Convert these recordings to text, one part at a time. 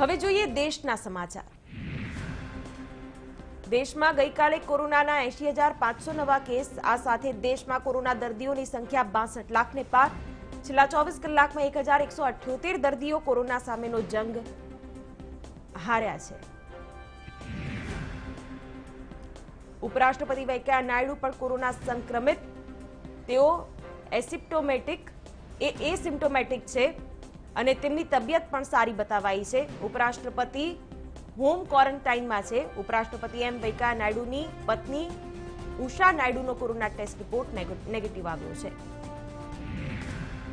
હવે જોઈએ દેશના સમાચાર. દેશમાં ગઈકાલે કોરોનાના એસી હજાર પાંચસો નવા કેસ, આ સાથે દેશમાં કોરોના દર્દીઓની સંખ્યા બાસઠ લાખને પાર. છેલ્લા ચોવીસ કલાકમાં એક દર્દીઓ કોરોના સામેનો જંગ હાર્યા છે. ઉપરાષ્ટ્રપતિ વેંકૈયા નાયડુ પણ કોરોના સંક્રમિત. તેઓ એસિપ્ટોમેટિક, એ એસિમ્ટોમેટિક છે. અને તેમની તબિયત પણ સારી બતાવાઈ છે. ઉપરાષ્ટ્રપતિ હોમ ક્વોરન્ટાઇનમાં છે. ઉપરાષ્ટ્રપતિ એમ વેંકૈયા નાયડુની પત્ની ઉષા નાયડુનો કોરોના ટેસ્ટ રિપોર્ટ નેગેટિવ આવ્યો છે.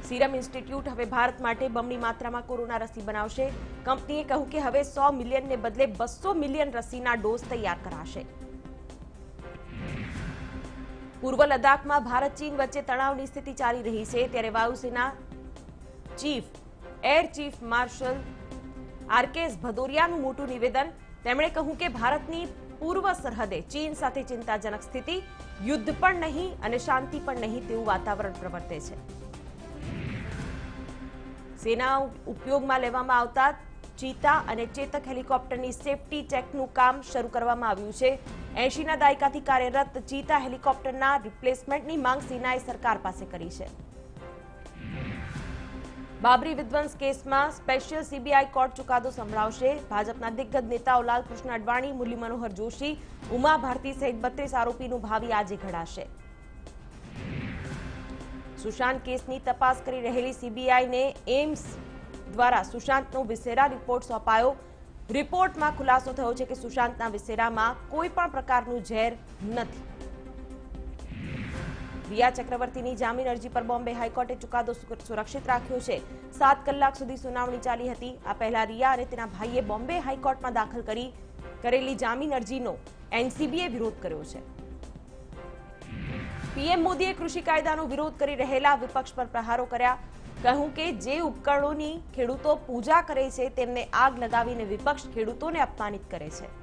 સીરમ ઇન્સ્ટિટ્યૂટ હવે ભારત માટે બમણી માત્રામાં કોરોના રસી બનાવશે. કંપનીએ કહ્યું કે હવે સો મિલિયનને બદલે બસો મિલિયન રસીના ડોઝ તૈયાર કરાશે. પૂર્વ લદ્દાખમાં ભારત ચીન વચ્ચે તણાવની સ્થિતિ ચાલી રહી છે. ત્યારે વાયુસેના chief air chief marshal RKS ભદોરિયાનું મોટું નિવેદન. તેમણે કહ્યું કે ભારતની પૂર્વ સરહદે ચીન સાથે ચિંતાજનક સ્થિતિ, યુદ્ધ પણ નહીં અને શાંતિ પણ નહીં તેવું વાતાવરણ પ્રવર્તે છે. સેના ઉપયોગમાં લેવામાં આવતા ચીતા અને ચેતક હેલિકોપ્ટરની સેફટી ચેકનું કામ શરૂ કરવામાં આવ્યું છે. એંશીના દાયકાથી કાર્યરત ચીતા હેલિકોપ્ટરના રિપ્લેસમેન્ટની માંગ સેનાએ સરકાર પાસે કરી છે. બાબરી વિધ્વંસ કેસમાં સ્પેશિયલ સીબીઆઈ કોર્ટ ચુકાદો સંભળાવશે. ભાજપના દિગ્ગજ નેતાઓ લાલકૃષ્ણ અડવાણી, મુરલી મનોહર જોશી, ઉમા ભારતી સહિત બત્રીસ આરોપીનું ભાવિ આજે ઘડાશે. સુશાંત કેસની તપાસ કરી રહેલી સીબીઆઈને એમ્સ દ્વારા સુશાંતનો વિસેરા રિપોર્ટ સોંપાયો. રિપોર્ટમાં ખુલાસો થયો છે કે સુશાંતના વિસેરામાં કોઈ પણ પ્રકારનું ઝેર નથી. રિયા ચક્રવર્તીની જામીન અરજી પર બોમ્બે હાઈકોર્ટે ચુકાદો સુરક્ષિત રાખ્યો છે. સાત કલાક સુધી સુનાવણી ચાલી હતી. આ પહેલા રિયા અને તેના ભાઈએ બોમ્બે હાઈકોર્ટમાં દાખલ કરી કરેલી જામીન અરજીનો એનસીબીએ વિરોધ કર્યો છે. પીએમ મોદીએ કૃષિ કાયદાનો વિરોધ કરી રહેલા વિપક્ષ પર પ્રહારો કર્યા. કહ્યું કે જે ઉપકરણોની ખેડૂતો પૂજા કરે છે તેમને આગ લગાવીને વિપક્ષ ખેડૂતોને અપમાનિત કરે છે.